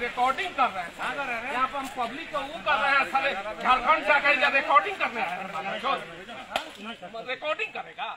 Recording हाँ, कर रहे हैं। यहाँ पर हम पब्लिक को वो कर रहे हैं, सारे झारखंड से आकर रिकॉर्डिंग कर रहे हैं। हाँ, रिकॉर्डिंग करेगा।